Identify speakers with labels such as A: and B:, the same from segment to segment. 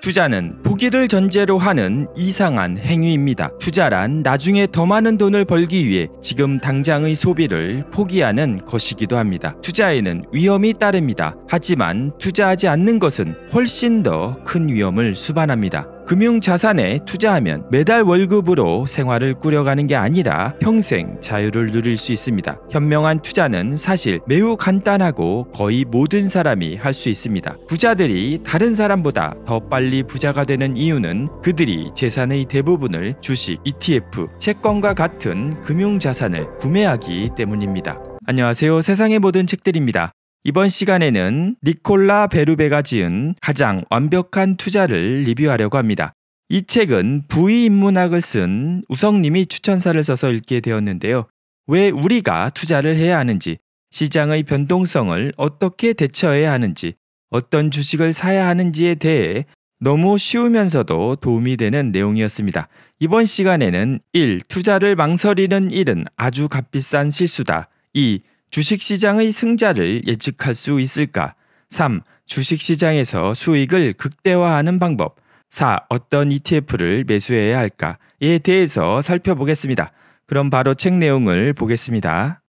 A: 투자는 포기를 전제로 하는 이상한 행위입니다. 투자란 나중에 더 많은 돈을 벌기 위해 지금 당장의 소비를 포기하는 것이기도 합니다. 투자에는 위험이 따릅니다. 하지만 투자하지 않는 것은 훨씬 더 큰 위험을 수반합니다. 금융 자산에 투자하면 매달 월급으로 생활을 꾸려가는 게 아니라 평생 자유를 누릴 수 있습니다. 현명한 투자는 사실 매우 간단하고 거의 모든 사람이 할 수 있습니다. 부자들이 다른 사람보다 더 빨리 부자가 되는 이유는 그들이 재산의 대부분을 주식, ETF, 채권과 같은 금융 자산을 구매하기 때문입니다. 안녕하세요. 세상의 모든 책들입니다. 이번 시간에는 니콜라 베루베가 지은 가장 완벽한 투자를 리뷰하려고 합니다. 이 책은 부의 인문학을 쓴 우성님이 추천사를 써서 읽게 되었는데요. 왜 우리가 투자를 해야 하는지, 시장의 변동성을 어떻게 대처해야 하는지, 어떤 주식을 사야 하는지에 대해 너무 쉬우면서도 도움이 되는 내용이었습니다. 이번 시간에는 1. 투자를 망설이는 일은 아주 값비싼 실수다. 2. 주식시장의 승자를 예측할 수 있을까? 3. 주식시장에서 수익을 극대화하는 방법. 4. 어떤 ETF를 매수해야 할까?에 대해서 살펴보겠습니다. 그럼 바로 책 내용을 보겠습니다.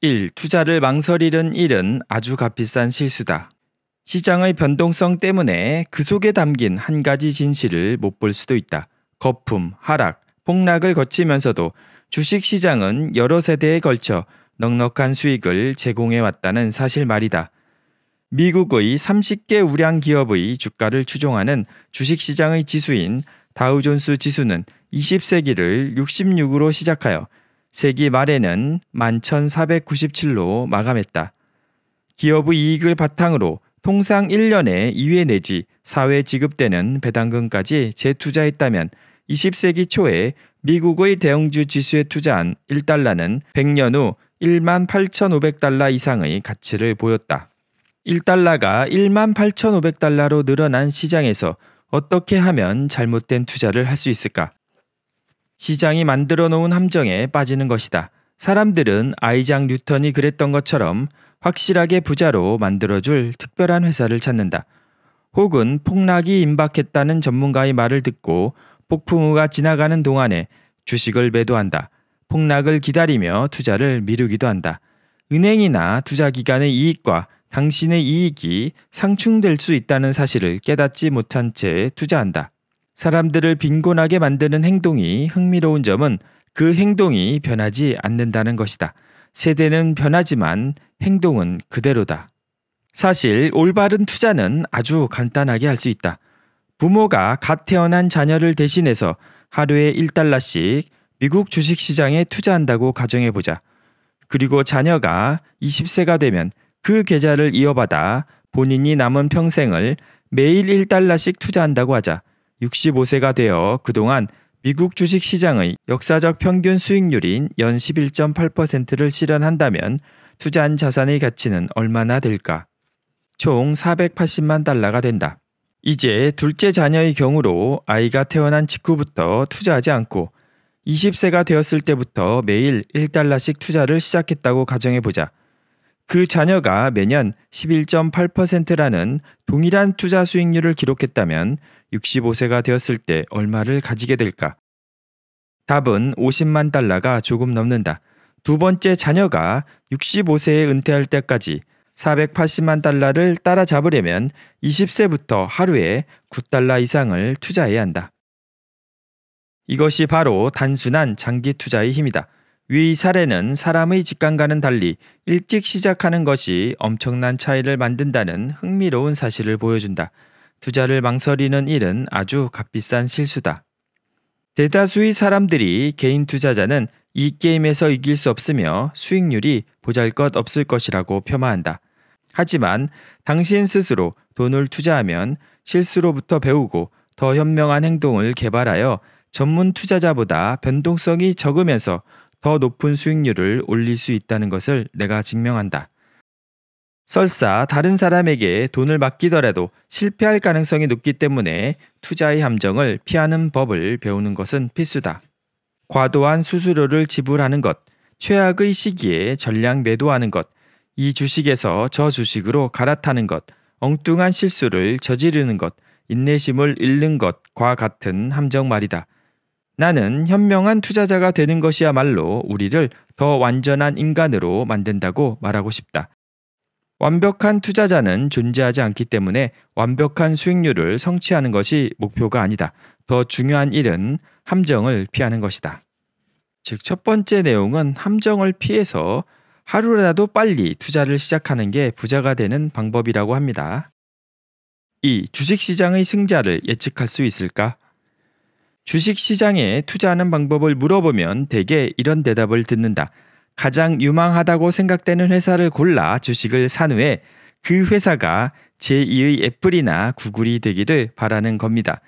A: 1. 투자를 망설이는 일은 아주 값비싼 실수다. 시장의 변동성 때문에 그 속에 담긴 한 가지 진실을 못 볼 수도 있다. 거품, 하락, 폭락을 거치면서도 주식 시장은 여러 세대에 걸쳐 넉넉한 수익을 제공해 왔다는 사실 말이다. 미국의 30개 우량 기업의 주가를 추종하는 주식시장의 지수인 다우존스 지수는 20세기를 66으로 시작하여 세기 말에는 11,497로 마감했다. 기업의 이익을 바탕으로 통상 1년에 2회 내지 4회 지급되는 배당금까지 재투자했다면 20세기 초에 미국의 대형주 지수에 투자한 1달러는 100년 후 1만 8,500달러 이상의 가치를 보였다. 1달러가 1만 8,500달러로 늘어난 시장에서 어떻게 하면 잘못된 투자를 할 수 있을까? 시장이 만들어 놓은 함정에 빠지는 것이다. 사람들은 아이작 뉴턴이 그랬던 것처럼 확실하게 부자로 만들어줄 특별한 회사를 찾는다. 혹은 폭락이 임박했다는 전문가의 말을 듣고 폭풍우가 지나가는 동안에 주식을 매도한다. 폭락을 기다리며 투자를 미루기도 한다. 은행이나 투자 기관의 이익과 당신의 이익이 상충될 수 있다는 사실을 깨닫지 못한 채 투자한다. 사람들을 빈곤하게 만드는 행동이 흥미로운 점은 그 행동이 변하지 않는다는 것이다. 세대는 변하지만 행동은 그대로다. 사실 올바른 투자는 아주 간단하게 할 수 있다. 부모가 갓 태어난 자녀를 대신해서 하루에 1달러씩 미국 주식 시장에 투자한다고 가정해 보자. 그리고 자녀가 20세가 되면 그 계좌를 이어받아 본인이 남은 평생을 매일 1달러씩 투자한다고 하자. 65세가 되어 그동안 미국 주식 시장의 역사적 평균 수익률인 연 11.8%를 실현한다면 투자한 자산의 가치는 얼마나 될까? 총 480만 달러가 된다. 이제 둘째 자녀의 경우로 아이가 태어난 직후부터 투자하지 않고 20세가 되었을 때부터 매일 1달러씩 투자를 시작했다고 가정해보자. 그 자녀가 매년 11.8%라는 동일한 투자 수익률을 기록했다면 65세가 되었을 때 얼마를 가지게 될까? 답은 50만 달러가 조금 넘는다. 두 번째 자녀가 65세에 은퇴할 때까지 480만 달러를 따라잡으려면 20세부터 하루에 9달러 이상을 투자해야 한다. 이것이 바로 단순한 장기 투자의 힘이다. 위 사례는 사람의 직감과는 달리 일찍 시작하는 것이 엄청난 차이를 만든다는 흥미로운 사실을 보여준다. 투자를 망설이는 일은 아주 값비싼 실수다. 대다수의 사람들이 개인 투자자는 이 게임에서 이길 수 없으며 수익률이 보잘 것 없을 것이라고 폄하한다. 하지만 당신 스스로 돈을 투자하면 실수로부터 배우고 더 현명한 행동을 개발하여 전문 투자자보다 변동성이 적으면서 더 높은 수익률을 올릴 수 있다는 것을 내가 증명한다. 설사 다른 사람에게 돈을 맡기더라도 실패할 가능성이 높기 때문에 투자의 함정을 피하는 법을 배우는 것은 필수다. 과도한 수수료를 지불하는 것, 최악의 시기에 전량 매도하는 것, 이 주식에서 저 주식으로 갈아타는 것, 엉뚱한 실수를 저지르는 것, 인내심을 잃는 것과 같은 함정 말이다. 나는 현명한 투자자가 되는 것이야말로 우리를 더 완전한 인간으로 만든다고 말하고 싶다. 완벽한 투자자는 존재하지 않기 때문에 완벽한 수익률을 성취하는 것이 목표가 아니다. 더 중요한 일은 함정을 피하는 것이다. 즉, 첫 번째 내용은 함정을 피해서 하루라도 빨리 투자를 시작하는 게 부자가 되는 방법이라고 합니다. 2. 주식시장의 승자를 예측할 수 있을까? 주식 시장에 투자하는 방법을 물어보면 대개 이런 대답을 듣는다. 가장 유망하다고 생각되는 회사를 골라 주식을 산 후에 그 회사가 제2의 애플이나 구글이 되기를 바라는 겁니다.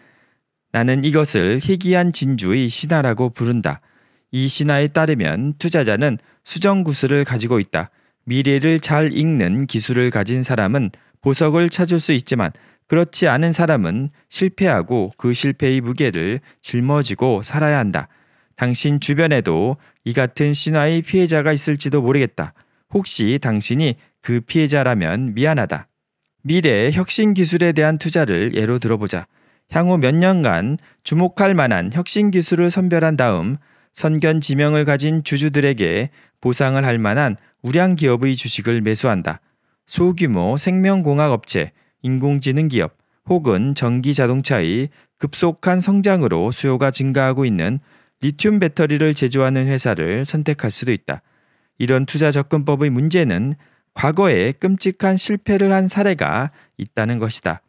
A: 나는 이것을 희귀한 진주의 신화라고 부른다. 이 신화에 따르면 투자자는 수정구슬을 가지고 있다. 미래를 잘 읽는 기술을 가진 사람은 보석을 찾을 수 있지만 그렇지 않은 사람은 실패하고 그 실패의 무게를 짊어지고 살아야 한다. 당신 주변에도 이 같은 신화의 피해자가 있을지도 모르겠다. 혹시 당신이 그 피해자라면 미안하다. 미래 혁신 기술에 대한 투자를 예로 들어보자. 향후 몇 년간 주목할 만한 혁신 기술을 선별한 다음 선견 지명을 가진 주주들에게 보상을 할 만한 우량 기업의 주식을 매수한다. 소규모 생명공학 업체, 인공지능 기업 혹은 전기 자동차의 급속한 성장으로 수요가 증가하고 있는 리튬 배터리를 제조하는 회사를 선택할 수도 있다. 이런 투자 접근법의 문제는 과거에 끔찍한 실패를 한 사례가 있다는 것이다.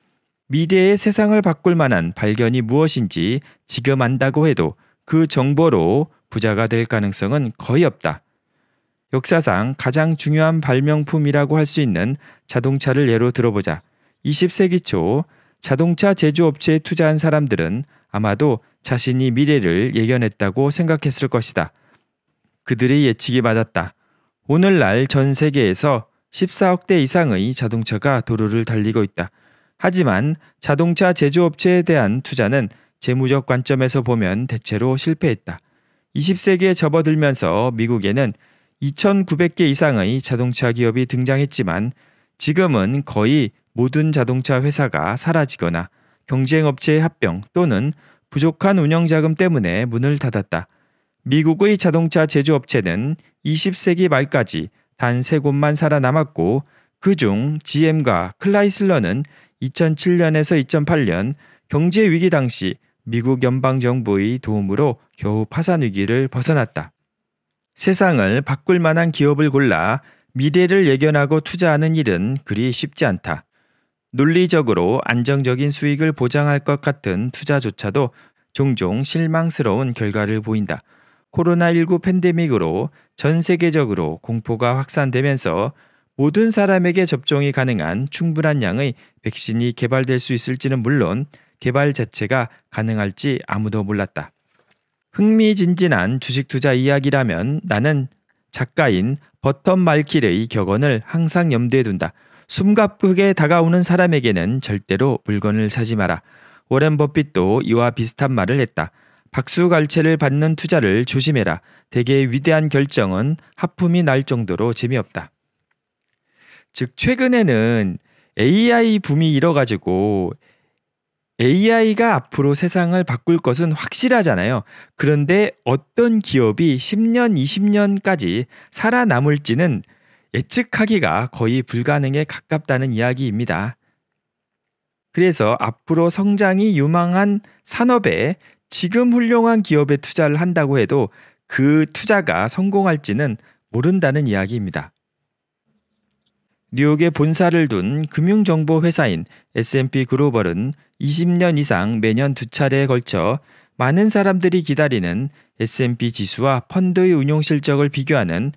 A: 미래의 세상을 바꿀 만한 발견이 무엇인지 지금 안다고 해도 그 정보로 부자가 될 가능성은 거의 없다. 역사상 가장 중요한 발명품이라고 할 수 있는 자동차를 예로 들어보자. 20세기 초 자동차 제조업체에 투자한 사람들은 아마도 자신이 미래를 예견했다고 생각했을 것이다. 그들의 예측이 맞았다. 오늘날 전 세계에서 14억 대 이상의 자동차가 도로를 달리고 있다. 하지만 자동차 제조업체에 대한 투자는 재무적 관점에서 보면 대체로 실패했다. 20세기에 접어들면서 미국에는 2,900개 이상의 자동차 기업이 등장했지만 지금은 거의 모든 자동차 회사가 사라지거나 경쟁업체의 합병 또는 부족한 운영자금 때문에 문을 닫았다. 미국의 자동차 제조업체는 20세기 말까지 단 세 곳만 살아남았고 그중 GM과 클라이슬러는 2007년에서 2008년 경제 위기 당시 미국 연방 정부의 도움으로 겨우 파산 위기를 벗어났다. 세상을 바꿀 만한 기업을 골라 미래를 예견하고 투자하는 일은 그리 쉽지 않다. 논리적으로 안정적인 수익을 보장할 것 같은 투자조차도 종종 실망스러운 결과를 보인다. 코로나19 팬데믹으로 전 세계적으로 공포가 확산되면서 모든 사람에게 접종이 가능한 충분한 양의 백신이 개발될 수 있을지는 물론 개발 자체가 가능할지 아무도 몰랐다. 흥미진진한 주식 투자 이야기라면 나는 작가인 버텀 말킬의 격언을 항상 염두에 둔다. 숨가쁘게 다가오는 사람에게는 절대로 물건을 사지 마라. 워렌 버핏도 이와 비슷한 말을 했다. 박수갈채를 받는 투자를 조심해라. 대개 위대한 결정은 하품이 날 정도로 재미없다. 즉 최근에는 AI 붐이 일어가지고 AI가 앞으로 세상을 바꿀 것은 확실하잖아요. 그런데 어떤 기업이 10년, 20년까지 살아남을지는 예측하기가 거의 불가능에 가깝다는 이야기입니다. 그래서 앞으로 성장이 유망한 산업에 지금 훌륭한 기업에 투자를 한다고 해도 그 투자가 성공할지는 모른다는 이야기입니다. 뉴욕에 본사를 둔 금융정보 회사인 S&P 글로벌은 20년 이상 매년 두 차례에 걸쳐 많은 사람들이 기다리는 S&P 지수와 펀드의 운용 실적을 비교하는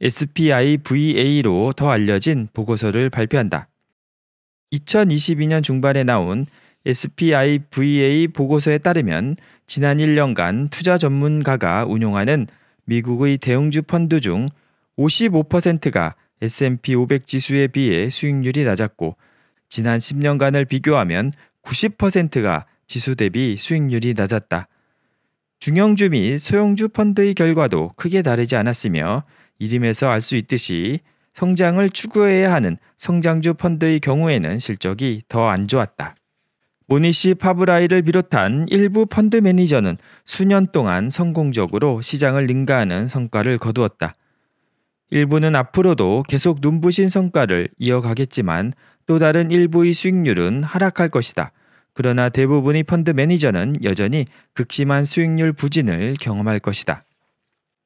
A: SPI VA로 더 알려진 보고서를 발표한다. 2022년 중반에 나온 SPI VA 보고서에 따르면 지난 1년간 투자 전문가가 운용하는 미국의 대형주 펀드 중 55%가 S&P 500 지수에 비해 수익률이 낮았고 지난 10년간을 비교하면 90%가 지수 대비 수익률이 낮았다. 중형주 및 소형주 펀드의 결과도 크게 다르지 않았으며 이름에서 알 수 있듯이 성장을 추구해야 하는 성장주 펀드의 경우에는 실적이 더 안 좋았다. 모니시 파브라이를 비롯한 일부 펀드 매니저는 수년 동안 성공적으로 시장을 능가하는 성과를 거두었다. 일부는 앞으로도 계속 눈부신 성과를 이어가겠지만 또 다른 일부의 수익률은 하락할 것이다. 그러나 대부분의 펀드 매니저는 여전히 극심한 수익률 부진을 경험할 것이다.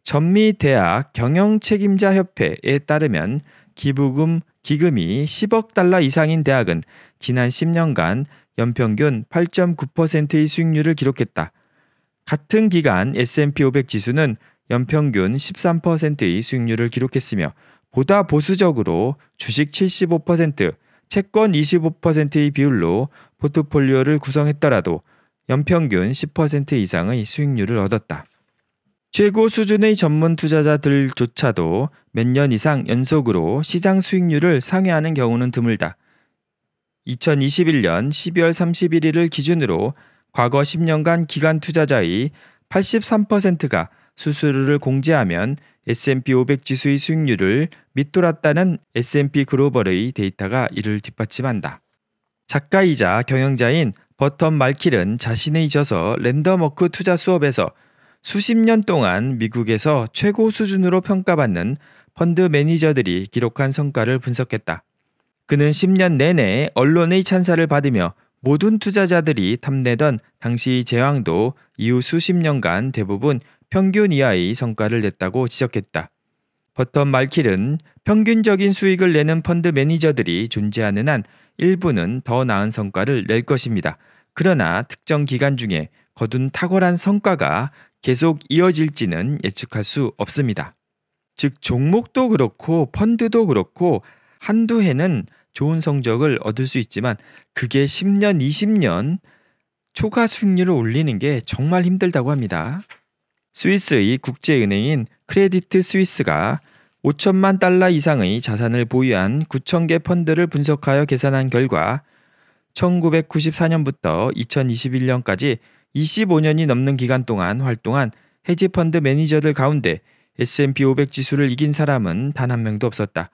A: 전미 대학 경영 책임자 협회에 따르면 기부금 기금이 10억 달러 이상인 대학은 지난 10년간 연평균 8.9%의 수익률을 기록했다. 같은 기간 S&P 500 지수는 연평균 13%의 수익률을 기록했으며 보다 보수적으로 주식 75%, 채권 25%의 비율로 포트폴리오를 구성했더라도 연평균 10% 이상의 수익률을 얻었다. 최고 수준의 전문 투자자들조차도 몇 년 이상 연속으로 시장 수익률을 상회하는 경우는 드물다. 2021년 12월 31일을 기준으로 과거 10년간 기간 투자자의 83%가 수수료를 공제하면 S&P 500 지수의 수익률을 밑돌았다는 S&P 글로벌의 데이터가 이를 뒷받침한다. 작가이자 경영자인 버턴 말킬은 자신의 저서 랜덤워크 투자 수업에서 수십 년 동안 미국에서 최고 수준으로 평가받는 펀드 매니저들이 기록한 성과를 분석했다. 그는 10년 내내 언론의 찬사를 받으며 모든 투자자들이 탐내던 당시 제왕도 이후 수십 년간 대부분 평균 이하의 성과를 냈다고 지적했다. 버턴 말킬은 평균적인 수익을 내는 펀드 매니저들이 존재하는 한 일부는 더 나은 성과를 낼 것입니다. 그러나 특정 기간 중에 거둔 탁월한 성과가 계속 이어질지는 예측할 수 없습니다. 즉, 종목도 그렇고 펀드도 그렇고 한두 해는 좋은 성적을 얻을 수 있지만 그게 10년, 20년 초과 수익률을 올리는 게 정말 힘들다고 합니다. 스위스의 국제은행인 Credit Suisse가 5천만 달러 이상의 자산을 보유한 9천 개 펀드를 분석하여 계산한 결과 1994년부터 2021년까지 25년이 넘는 기간 동안 활동한 헤지펀드 매니저들 가운데 S&P 500 지수를 이긴 사람은 단 한 명도 없었다.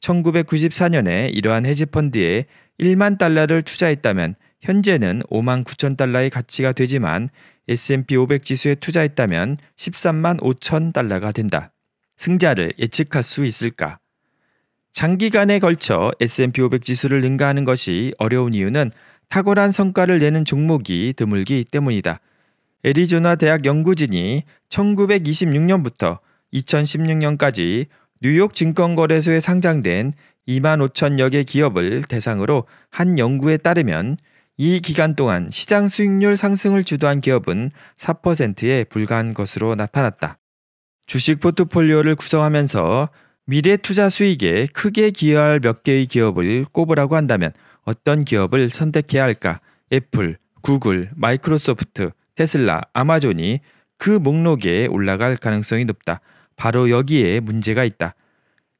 A: 1994년에 이러한 헤지펀드에 1만 달러를 투자했다면 현재는 5만 9천 달러의 가치가 되지만 S&P 500 지수에 투자했다면 13만 5천 달러가 된다. 승자를 예측할 수 있을까? 장기간에 걸쳐 S&P 500 지수를 능가하는 것이 어려운 이유는 탁월한 성과를 내는 종목이 드물기 때문이다. 애리조나 대학 연구진이 1926년부터 2016년까지 뉴욕 증권거래소에 상장된 2만 5천여 개 기업을 대상으로 한 연구에 따르면 이 기간 동안 시장 수익률 상승을 주도한 기업은 4%에 불과한 것으로 나타났다. 주식 포트폴리오를 구성하면서 미래 투자 수익에 크게 기여할 몇 개의 기업을 꼽으라고 한다면 어떤 기업을 선택해야 할까? 애플, 구글, 마이크로소프트, 테슬라, 아마존이 그 목록에 올라갈 가능성이 높다. 바로 여기에 문제가 있다.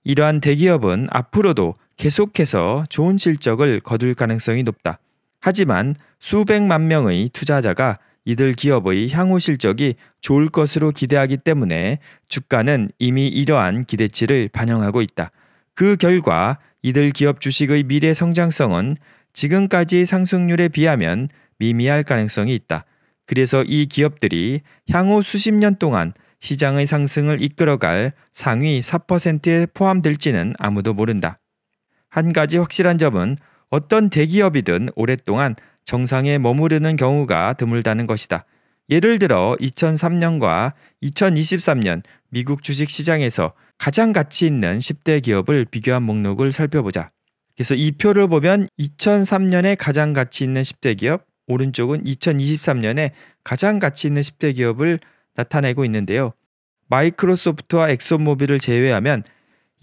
A: 이러한 대기업은 앞으로도 계속해서 좋은 실적을 거둘 가능성이 높다. 하지만 수백만 명의 투자자가 이들 기업의 향후 실적이 좋을 것으로 기대하기 때문에 주가는 이미 이러한 기대치를 반영하고 있다. 그 결과 이들 기업 주식의 미래 성장성은 지금까지의 상승률에 비하면 미미할 가능성이 있다. 그래서 이 기업들이 향후 수십 년 동안 시장의 상승을 이끌어갈 상위 4%에 포함될지는 아무도 모른다. 한 가지 확실한 점은 어떤 대기업이든 오랫동안 정상에 머무르는 경우가 드물다는 것이다. 예를 들어 2003년과 2023년 미국 주식 시장에서 가장 가치 있는 10대 기업을 비교한 목록을 살펴보자. 그래서 이 표를 보면 2003년에 가장 가치 있는 10대 기업, 오른쪽은 2023년에 가장 가치 있는 10대 기업을 나타내고 있는데요. 마이크로소프트와 엑소모빌을 제외하면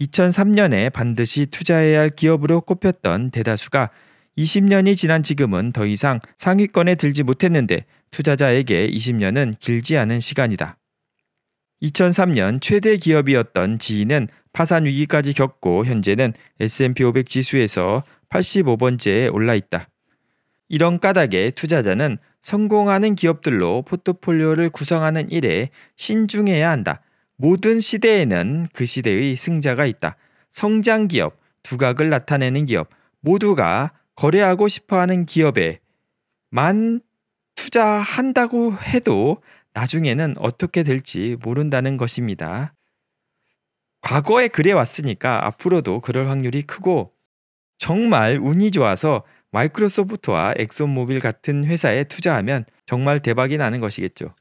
A: 2003년에 반드시 투자해야 할 기업으로 꼽혔던 대다수가 20년이 지난 지금은 더 이상 상위권에 들지 못했는데 투자자에게 20년은 길지 않은 시간이다. 2003년 최대 기업이었던 지인은 파산 위기까지 겪고 현재는 S&P 500 지수에서 85번째에 올라 있다. 이런 까닭에 투자자는 성공하는 기업들로 포트폴리오를 구성하는 일에 신중해야 한다. 모든 시대에는 그 시대의 승자가 있다. 성장 기업, 두각을 나타내는 기업, 모두가 거래하고 싶어 하는 기업에 만 투자한다고 해도 나중에는 어떻게 될지 모른다는 것입니다. 과거에 그래 왔으니까 앞으로도 그럴 확률이 크고 정말 운이 좋아서 마이크로소프트와 엑소모빌 같은 회사에 투자하면 정말 대박이 나는 것이겠죠.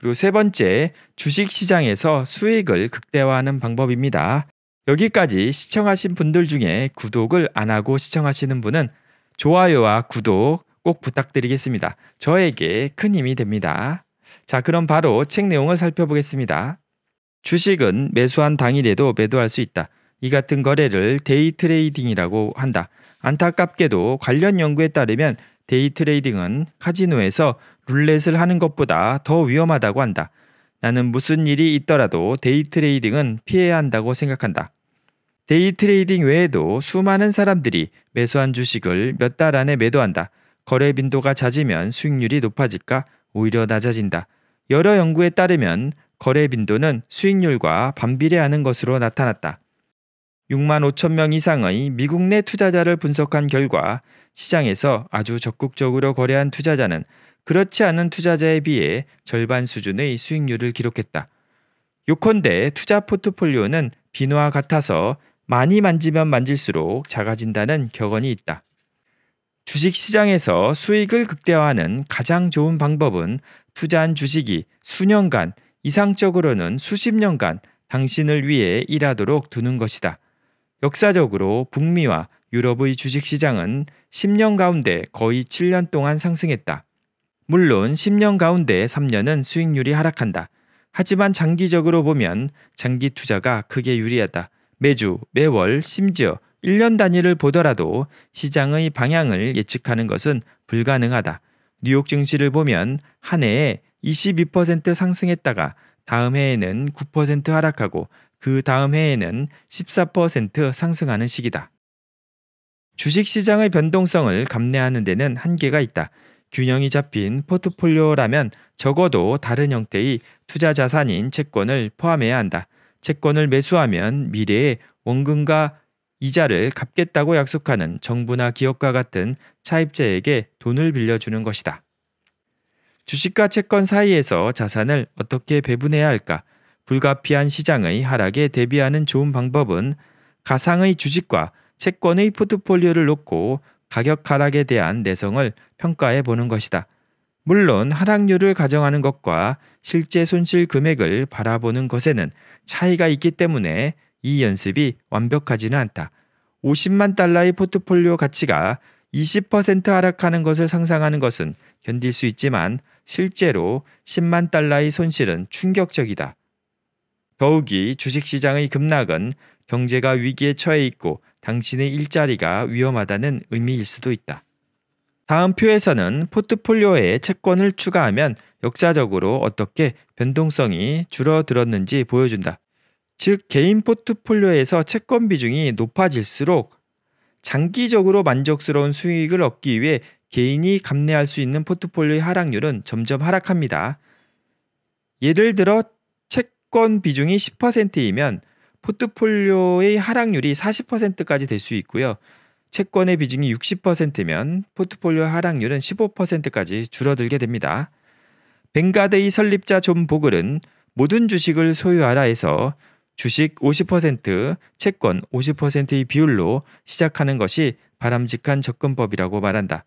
A: 그리고 세 번째, 주식 시장에서 수익을 극대화하는 방법입니다. 여기까지 시청하신 분들 중에 구독을 안 하고 시청하시는 분은 좋아요와 구독 꼭 부탁드리겠습니다. 저에게 큰 힘이 됩니다. 자, 그럼 바로 책 내용을 살펴보겠습니다. 주식은 매수한 당일에도 매도할 수 있다. 이 같은 거래를 day trading이라고 한다. 안타깝게도 관련 연구에 따르면 day trading은 카지노에서 룰렛을 하는 것보다 더 위험하다고 한다. 나는 무슨 일이 있더라도 day trading은 피해야 한다고 생각한다. day trading 외에도 수많은 사람들이 매수한 주식을 몇 달 안에 매도한다. 거래 빈도가 잦으면 수익률이 높아질까 오히려 낮아진다. 여러 연구에 따르면 거래 빈도는 수익률과 반비례하는 것으로 나타났다. 6만 5천 명 이상의 미국 내 투자자를 분석한 결과 시장에서 아주 적극적으로 거래한 투자자는 그렇지 않은 투자자에 비해 절반 수준의 수익률을 기록했다. 요컨대 투자 포트폴리오는 비누와 같아서 많이 만지면 만질수록 작아진다는 격언이 있다. 주식 시장에서 수익을 극대화하는 가장 좋은 방법은 투자한 주식이 수년간, 이상적으로는 수십 년간 당신을 위해 일하도록 두는 것이다. 역사적으로 북미와 유럽의 주식 시장은 10년 가운데 거의 7년 동안 상승했다. 물론 10년 가운데 3년은 수익률이 하락한다. 하지만 장기적으로 보면 장기 투자가 크게 유리하다. 매주, 매월, 심지어 1년 단위를 보더라도 시장의 방향을 예측하는 것은 불가능하다. 뉴욕 증시를 보면 한 해에 22% 상승했다가 다음 해에는 9% 하락하고 그 다음 해에는 14% 상승하는 시기다. 주식 시장의 변동성을 감내하는 데는 한계가 있다. 균형이 잡힌 포트폴리오라면 적어도 다른 형태의 투자 자산인 채권을 포함해야 한다. 채권을 매수하면 미래에 원금과 이자를 갚겠다고 약속하는 정부나 기업과 같은 차입자에게 돈을 빌려주는 것이다. 주식과 채권 사이에서 자산을 어떻게 배분해야 할까? 불가피한 시장의 하락에 대비하는 좋은 방법은 가상의 주식과 채권의 포트폴리오를 놓고 가격 하락에 대한 내성을 평가해 보는 것이다. 물론 하락률을 가정하는 것과 실제 손실 금액을 바라보는 것에는 차이가 있기 때문에 이 연습이 완벽하지는 않다. 50만 달러의 포트폴리오 가치가 20% 하락하는 것을 상상하는 것은 견딜 수 있지만 실제로 10만 달러의 손실은 충격적이다. 더욱이 주식시장의 급락은 경제가 위기에 처해 있고 당신의 일자리가 위험하다는 의미일 수도 있다. 다음 표에서는 포트폴리오에 채권을 추가하면 역사적으로 어떻게 변동성이 줄어들었는지 보여준다. 즉, 개인 포트폴리오에서 채권 비중이 높아질수록 장기적으로 만족스러운 수익을 얻기 위해 개인이 감내할 수 있는 포트폴리오의 하락률은 점점 하락합니다. 예를 들어 채권 비중이 10%이면 포트폴리오의 하락률이 40%까지 될 수 있고요. 채권의 비중이 60%면 포트폴리오 하락률은 15%까지 줄어들게 됩니다. Vanguard의 설립자 존 보글은 모든 주식을 소유하라 해서 주식 50%, 채권 50%의 비율로 시작하는 것이 바람직한 접근법이라고 말한다.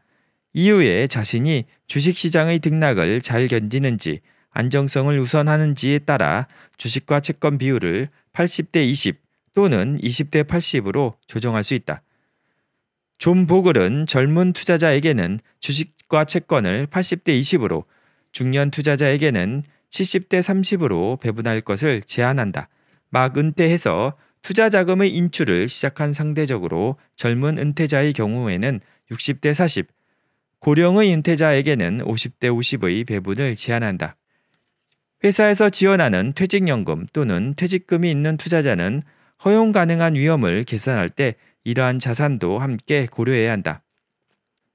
A: 이후에 자신이 주식시장의 등락을 잘 견디는지 안정성을 우선하는지에 따라 주식과 채권 비율을 80대 20 또는 20대 80으로 조정할 수 있다. 존 보글은 젊은 투자자에게는 주식과 채권을 80대 20으로 중년 투자자에게는 70대 30으로 배분할 것을 제안한다. 막 은퇴해서 투자 자금의 인출을 시작한 상대적으로 젊은 은퇴자의 경우에는 60대 40, 고령의 은퇴자에게는 50대 50의 배분을 제한한다. 회사에서 지원하는 퇴직연금 또는 퇴직금이 있는 투자자는 허용 가능한 위험을 계산할 때 이러한 자산도 함께 고려해야 한다.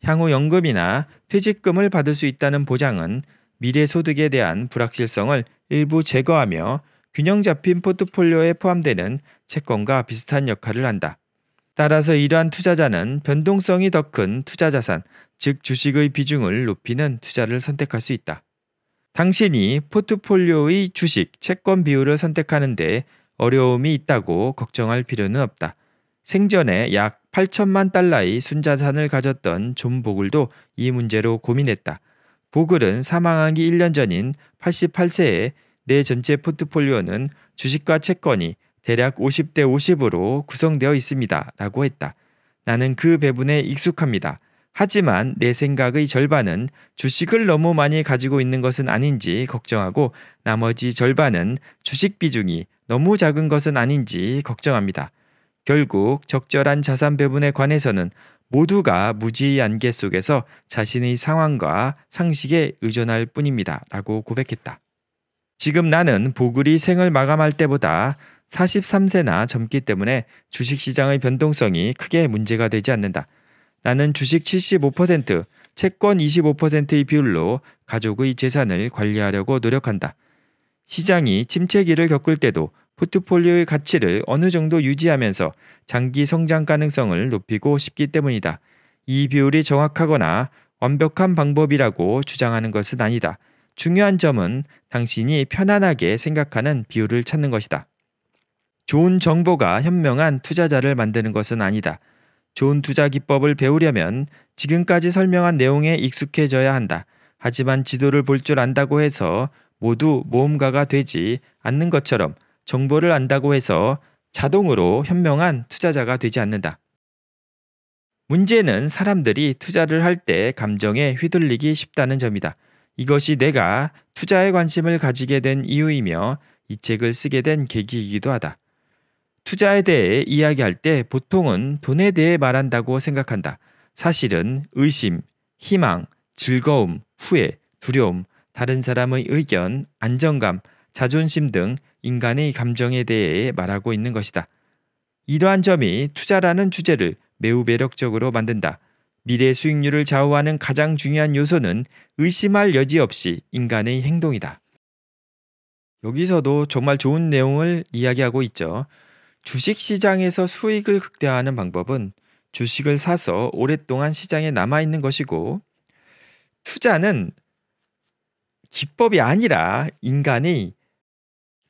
A: 향후 연금이나 퇴직금을 받을 수 있다는 보장은 미래 소득에 대한 불확실성을 일부 제거하며 균형 잡힌 포트폴리오에 포함되는 채권과 비슷한 역할을 한다. 따라서 이러한 투자자는 변동성이 더 큰 투자 자산, 즉 주식의 비중을 높이는 투자를 선택할 수 있다. 당신이 포트폴리오의 주식, 채권 비율을 선택하는데 어려움이 있다고 걱정할 필요는 없다. 생전에 약 8천만 달러의 순자산을 가졌던 존 보글도 이 문제로 고민했다. 보글은 사망하기 1년 전인 88세에 내 전체 포트폴리오는 주식과 채권이 대략 50대 50으로 구성되어 있습니다. 라고 했다. 나는 그 배분에 익숙합니다. 하지만 내 생각의 절반은 주식을 너무 많이 가지고 있는 것은 아닌지 걱정하고 나머지 절반은 주식 비중이 너무 작은 것은 아닌지 걱정합니다. 결국 적절한 자산 배분에 관해서는 모두가 무지의 안개 속에서 자신의 상황과 상식에 의존할 뿐입니다. 라고 고백했다. 지금 나는 보글이 생을 마감할 때보다 43세나 젊기 때문에 주식시장의 변동성이 크게 문제가 되지 않는다. 나는 주식 75%, 채권 25%의 비율로 가족의 재산을 관리하려고 노력한다. 시장이 침체기를 겪을 때도 포트폴리오의 가치를 어느 정도 유지하면서 장기 성장 가능성을 높이고 싶기 때문이다. 이 비율이 정확하거나 완벽한 방법이라고 주장하는 것은 아니다. 중요한 점은 당신이 편안하게 생각하는 비율을 찾는 것이다. 좋은 정보가 현명한 투자자를 만드는 것은 아니다. 좋은 투자 기법을 배우려면 지금까지 설명한 내용에 익숙해져야 한다. 하지만 지도를 볼 줄 안다고 해서 모두 모험가가 되지 않는 것처럼 정보를 안다고 해서 자동으로 현명한 투자자가 되지 않는다. 문제는 사람들이 투자를 할 때 감정에 휘둘리기 쉽다는 점이다. 이것이 내가 투자에 관심을 가지게 된 이유이며 이 책을 쓰게 된 계기이기도 하다. 투자에 대해 이야기할 때 보통은 돈에 대해 말한다고 생각한다. 사실은 의심, 희망, 즐거움, 후회, 두려움, 다른 사람의 의견, 안정감, 자존심 등 인간의 감정에 대해 말하고 있는 것이다. 이러한 점이 투자라는 주제를 매우 매력적으로 만든다. 미래 수익률을 좌우하는 가장 중요한 요소는 의심할 여지 없이 인간의 행동이다. 여기서도 정말 좋은 내용을 이야기하고 있죠. 주식 시장에서 수익을 극대화하는 방법은 주식을 사서 오랫동안 시장에 남아 있는 것이고 투자는 기법이 아니라 인간의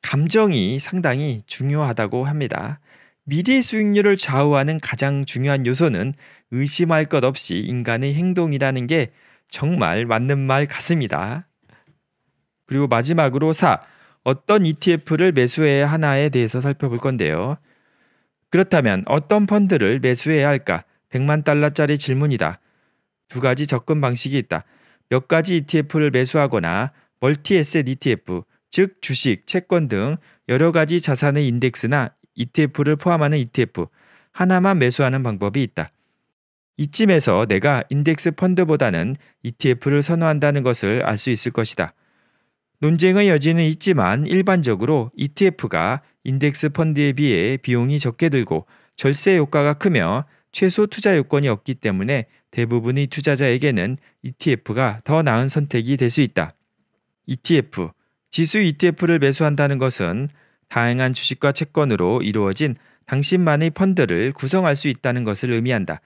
A: 감정이 상당히 중요하다고 합니다. 미래 수익률을 좌우하는 가장 중요한 요소는 의심할 것 없이 인간의 행동이라는 게 정말 맞는 말 같습니다. 그리고 마지막으로 4. 어떤 ETF를 매수해야 하나에 대해서 살펴볼 건데요. 그렇다면 어떤 펀드를 매수해야 할까? 100만 달러짜리 질문이다. 두 가지 접근 방식이 있다. 몇 가지 ETF를 매수하거나 멀티 에셋 ETF, 즉 주식, 채권 등 여러 가지 자산의 인덱스나 ETF를 포함하는 ETF 하나만 매수하는 방법이 있다. 이쯤에서 내가 인덱스 펀드보다는 ETF를 선호한다는 것을 알 수 있을 것이다. 논쟁의 여지는 있지만 일반적으로 ETF가 인덱스 펀드에 비해 비용이 적게 들고 절세 효과가 크며 최소 투자 요건이 없기 때문에 대부분의 투자자에게는 ETF가 더 나은 선택이 될 수 있다. ETF, 지수 ETF를 매수한다는 것은 다양한 주식과 채권으로 이루어진 당신만의 펀드를 구성할 수 있다는 것을 의미한다.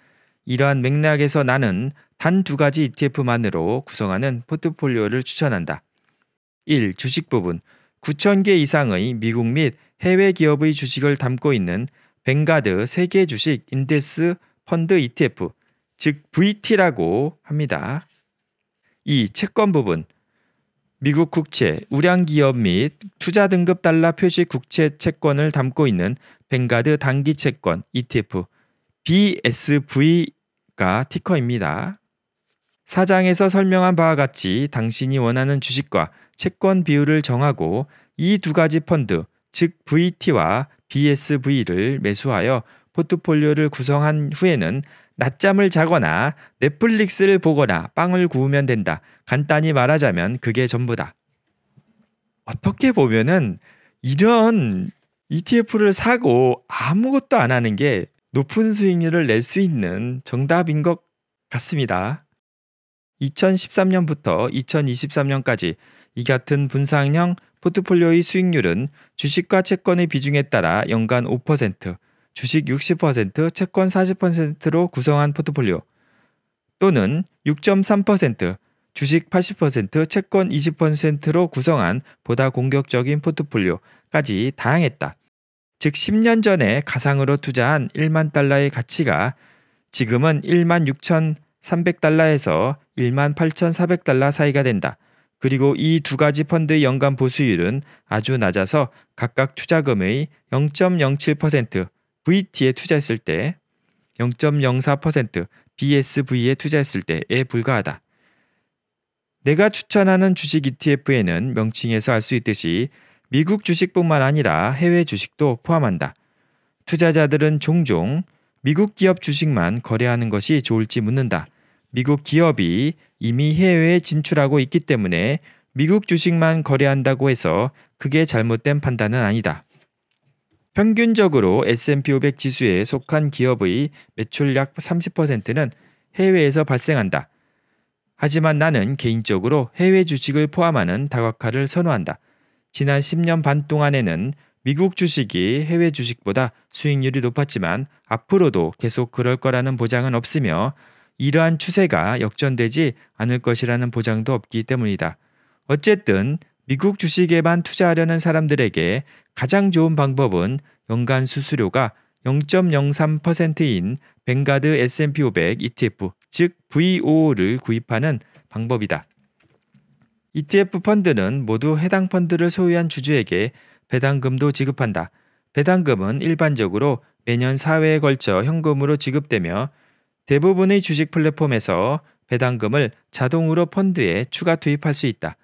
A: 이러한 맥락에서 나는 단 두 가지 ETF만으로 구성하는 포트폴리오를 추천한다. 1. 주식 부분 9,000개 이상의 미국 및 해외 기업의 주식을 담고 있는 Vanguard 세계 주식 인덱스 펀드 ETF, 즉 VT라고 합니다. 2. 채권 부분 미국 국채, 우량 기업 및 투자 등급 달러 표시 국채 채권을 담고 있는 Vanguard 단기 채권 ETF BSV가 티커입니다. 4장에서 설명한 바와 같이 당신이 원하는 주식과 채권 비율을 정하고 이 두 가지 펀드, 즉 VT와 BSV를 매수하여 포트폴리오를 구성한 후에는 낮잠을 자거나 넷플릭스를 보거나 빵을 구우면 된다. 간단히 말하자면 그게 전부다. 어떻게 보면은 이런 ETF를 사고 아무것도 안 하는 게 높은 수익률을 낼 수 있는 정답인 것 같습니다. 2013년부터 2023년까지 이 같은 분상형 포트폴리오의 수익률은 주식과 채권의 비중에 따라 연간 5%, 주식 60%, 채권 40%로 구성한 포트폴리오 또는 6.3%, 주식 80%, 채권 20%로 구성한 보다 공격적인 포트폴리오까지 다양했다. 즉 10년 전에 가상으로 투자한 1만 달러의 가치가 지금은 1만 6,300달러에서 1만 8,400달러 사이가 된다. 그리고 이 두 가지 펀드의 연간 보수율은 아주 낮아서 각각 투자금의 0.07%, VT에 투자했을 때 0.04%, BSV에 투자했을 때에 불과하다. 내가 추천하는 주식 ETF에는 명칭에서 알 수 있듯이 미국 주식뿐만 아니라 해외 주식도 포함한다. 투자자들은 종종 미국 기업 주식만 거래하는 것이 좋을지 묻는다. 미국 기업이 이미 해외에 진출하고 있기 때문에 미국 주식만 거래한다고 해서 그게 잘못된 판단은 아니다. 평균적으로 S&P 500 지수에 속한 기업의 매출 약 30%는 해외에서 발생한다. 하지만 나는 개인적으로 해외 주식을 포함하는 다각화를 선호한다. 지난 10년 반 동안에는 미국 주식이 해외 주식보다 수익률이 높았지만 앞으로도 계속 그럴 거라는 보장은 없으며 이러한 추세가 역전되지 않을 것이라는 보장도 없기 때문이다. 어쨌든 미국 주식에만 투자하려는 사람들에게 가장 좋은 방법은 연간 수수료가 0.03%인 뱅가드 S&P 500 ETF, 즉 VO를 구입하는 방법이다. ETF 펀드는 모두 해당 펀드를 소유한 주주에게 배당금도 지급한다. 배당금은 일반적으로 매년 4회에 걸쳐 현금으로 지급되며 대부분의 주식 플랫폼에서 배당금을 자동으로 펀드에 추가 투입할 수 있다.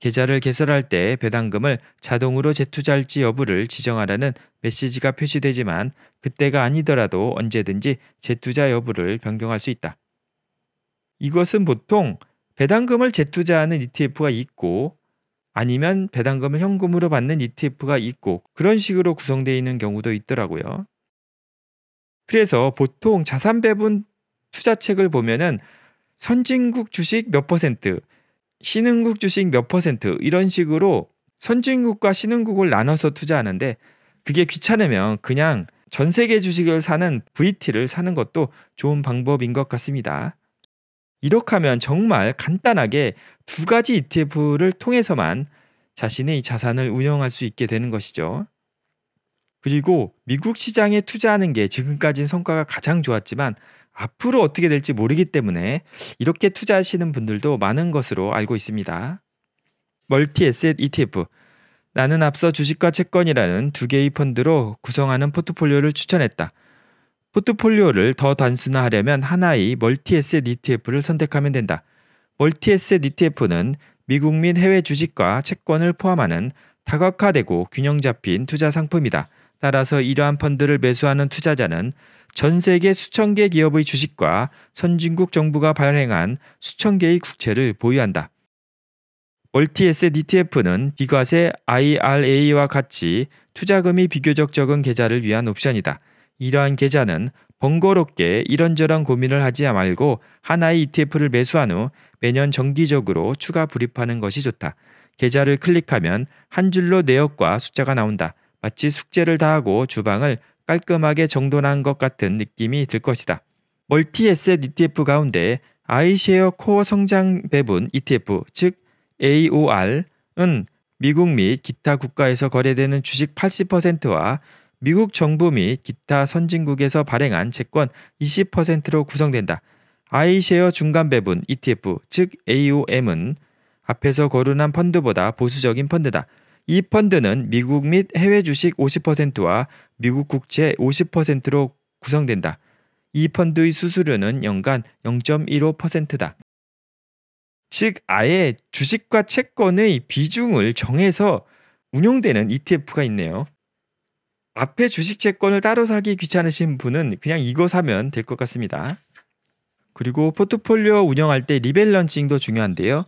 A: 계좌를 개설할 때 배당금을 자동으로 재투자할지 여부를 지정하라는 메시지가 표시되지만 그때가 아니더라도 언제든지 재투자 여부를 변경할 수 있다. 이것은 보통 배당금을 재투자하는 ETF가 있고 아니면 배당금을 현금으로 받는 ETF가 있고 그런 식으로 구성되어 있는 경우도 있더라고요. 그래서 보통 자산 배분 투자책을 보면은 선진국 주식 몇 퍼센트, 신흥국 주식 몇 퍼센트 이런 식으로 선진국과 신흥국을 나눠서 투자하는데 그게 귀찮으면 그냥 전 세계 주식을 사는 VT를 사는 것도 좋은 방법인 것 같습니다. 이렇게 하면 정말 간단하게 두 가지 ETF를 통해서만 자신의 자산을 운영할 수 있게 되는 것이죠. 그리고 미국 시장에 투자하는 게 지금까지는 성과가 가장 좋았지만 앞으로 어떻게 될지 모르기 때문에 이렇게 투자하시는 분들도 많은 것으로 알고 있습니다. 멀티 에셋 ETF 나는 앞서 주식과 채권이라는 두 개의 펀드로 구성하는 포트폴리오를 추천했다. 포트폴리오를 더 단순화하려면 하나의 멀티에셋 ETF를 선택하면 된다. 멀티에셋 ETF는 미국 및 해외 주식과 채권을 포함하는 다각화되고 균형 잡힌 투자 상품이다. 따라서 이러한 펀드를 매수하는 투자자는 전 세계 수천 개 기업의 주식과 선진국 정부가 발행한 수천 개의 국채를 보유한다. 멀티에셋 ETF는 비과세 IRA와 같이 투자금이 비교적 적은 계좌를 위한 옵션이다. 이러한 계좌는 번거롭게 이런저런 고민을 하지 말고 하나의 ETF를 매수한 후 매년 정기적으로 추가 불입하는 것이 좋다. 계좌를 클릭하면 한 줄로 내역과 숫자가 나온다. 마치 숙제를 다하고 주방을 깔끔하게 정돈한 것 같은 느낌이 들 것이다. 멀티 에셋 ETF 가운데 아이쉐어 코어 성장 배분 ETF, 즉 AOR은 미국 및 기타 국가에서 거래되는 주식 80%와 미국 정부 및 기타 선진국에서 발행한 채권 20%로 구성된다. 아이쉐어 중간 배분 ETF 즉 AOM은 앞에서 거론한 펀드보다 보수적인 펀드다. 이 펀드는 미국 및 해외 주식 50%와 미국 국채 50%로 구성된다. 이 펀드의 수수료는 연간 0.15%다. 즉 아예 주식과 채권의 비중을 정해서 운용되는 ETF가 있네요. 앞에 주식 채권을 따로 사기 귀찮으신 분은 그냥 이거 사면 될 것 같습니다. 그리고 포트폴리오 운영할 때 리밸런싱도 중요한데요.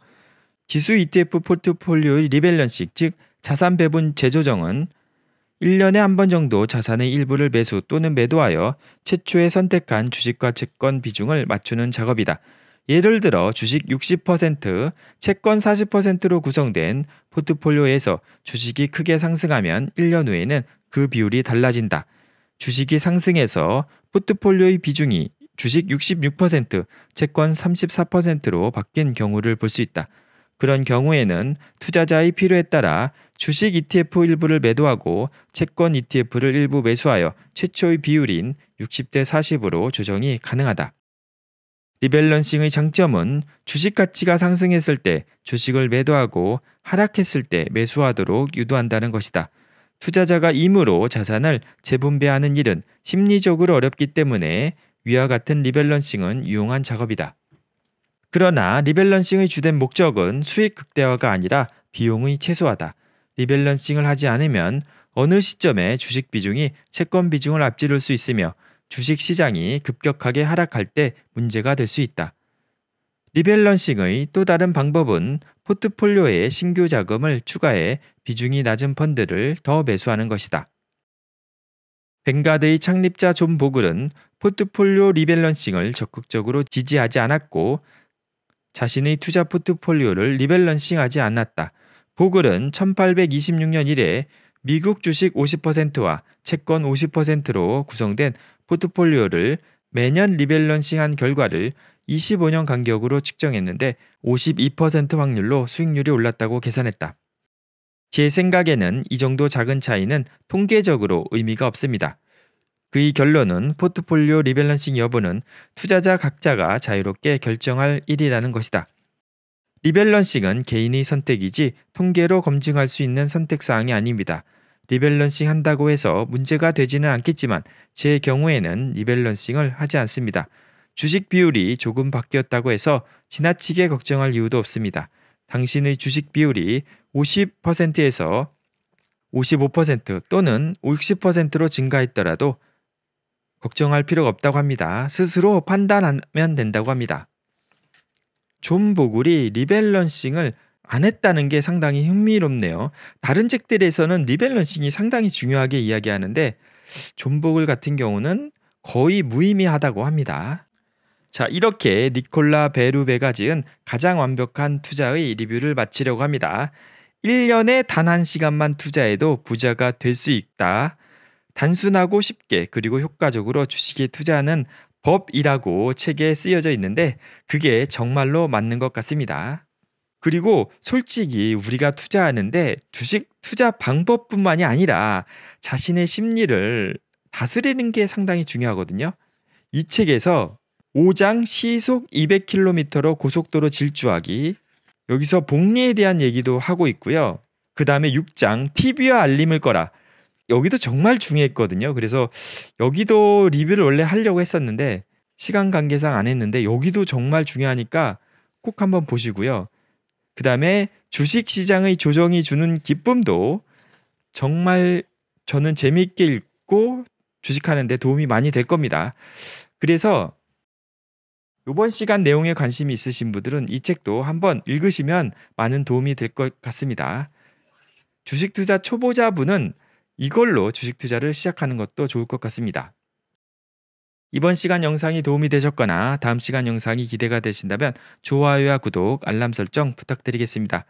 A: 지수 ETF 포트폴리오의 리밸런싱, 즉 자산 배분 재조정은 1년에 한 번 정도 자산의 일부를 매수 또는 매도하여 최초에 선택한 주식과 채권 비중을 맞추는 작업이다. 예를 들어 주식 60%, 채권 40%로 구성된 포트폴리오에서 주식이 크게 상승하면 1년 후에는 그 비율이 달라진다. 주식이 상승해서 포트폴리오의 비중이 주식 66%, 채권 34%로 바뀐 경우를 볼 수 있다. 그런 경우에는 투자자의 필요에 따라 주식 ETF 일부를 매도하고 채권 ETF를 일부 매수하여 최초의 비율인 60대 40으로 조정이 가능하다. rebalancing의 장점은 주식 가치가 상승했을 때 주식을 매도하고 하락했을 때 매수하도록 유도한다는 것이다. 투자자가 임의로 자산을 재분배하는 일은 심리적으로 어렵기 때문에 위와 같은 rebalancing은 유용한 작업이다. 그러나 rebalancing의 주된 목적은 수익 극대화가 아니라 비용의 최소화다. rebalancing을 하지 않으면 어느 시점에 주식 비중이 채권 비중을 앞지를 수 있으며 주식 시장이 급격하게 하락할 때 문제가 될 수 있다. rebalancing의 또 다른 방법은 포트폴리오에 신규 자금을 추가해 비중이 낮은 펀드를 더 매수하는 것이다. Vanguard의 창립자 존 보글은 포트폴리오 rebalancing을 적극적으로 지지하지 않았고 자신의 투자 포트폴리오를 rebalancing하지 않았다. 보글은 1826년 이래 미국 주식 50%와 채권 50%로 구성된 포트폴리오를 매년 리밸런싱한 결과를 25년 간격으로 측정했는데 52% 확률로 수익률이 올랐다고 계산했다. 제 생각에는 이 정도 작은 차이는 통계적으로 의미가 없습니다. 그의 결론은 포트폴리오 리밸런싱 여부는 투자자 각자가 자유롭게 결정할 일이라는 것이다. rebalancing은 개인의 선택이지 통계로 검증할 수 있는 선택사항이 아닙니다. rebalancing 한다고 해서 문제가 되지는 않겠지만 제 경우에는 rebalancing을 하지 않습니다. 주식 비율이 조금 바뀌었다고 해서 지나치게 걱정할 이유도 없습니다. 당신의 주식 비율이 50%에서 55% 또는 60%로 증가했더라도 걱정할 필요가 없다고 합니다. 스스로 판단하면 된다고 합니다. 존 보글이 rebalancing을 안 했다는 게 상당히 흥미롭네요. 다른 책들에서는 rebalancing이 상당히 중요하게 이야기하는데 존 보글 같은 경우는 거의 무의미하다고 합니다. 자, 이렇게 니콜라 베루베가 지은 가장 완벽한 투자의 리뷰를 마치려고 합니다. 1년에 단 한 시간만 투자해도 부자가 될 수 있다. 단순하고 쉽게 그리고 효과적으로 주식에 투자하는 법이라고 책에 쓰여져 있는데 그게 정말로 맞는 것 같습니다. 그리고 솔직히 우리가 투자하는데 주식 투자 방법뿐만이 아니라 자신의 심리를 다스리는 게 상당히 중요하거든요. 이 책에서 5장 시속 200km로 고속도로 질주하기 여기서 복리에 대한 얘기도 하고 있고요. 그 다음에 6장 TV와 알림을 꺼라. 여기도 정말 중요했거든요. 그래서 여기도 리뷰를 원래 하려고 했었는데 시간 관계상 안 했는데 여기도 정말 중요하니까 꼭 한번 보시고요. 그 다음에 주식 시장의 조정이 주는 기쁨도 정말 저는 재미있게 읽고 주식하는데 도움이 많이 될 겁니다. 그래서 이번 시간 내용에 관심이 있으신 분들은 이 책도 한번 읽으시면 많은 도움이 될 것 같습니다. 주식 투자 초보자분은 이걸로 주식 투자를 시작하는 것도 좋을 것 같습니다. 이번 시간 영상이 도움이 되셨거나 다음 시간 영상이 기대가 되신다면 좋아요와 구독, 알람 설정 부탁드리겠습니다.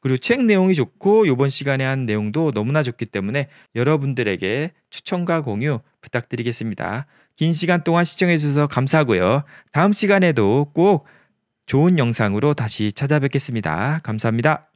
A: 그리고 책 내용이 좋고 이번 시간에 한 내용도 너무나 좋기 때문에 여러분들에게 추천과 공유 부탁드리겠습니다. 긴 시간 동안 시청해 주셔서 감사하고요. 다음 시간에도 꼭 좋은 영상으로 다시 찾아뵙겠습니다. 감사합니다.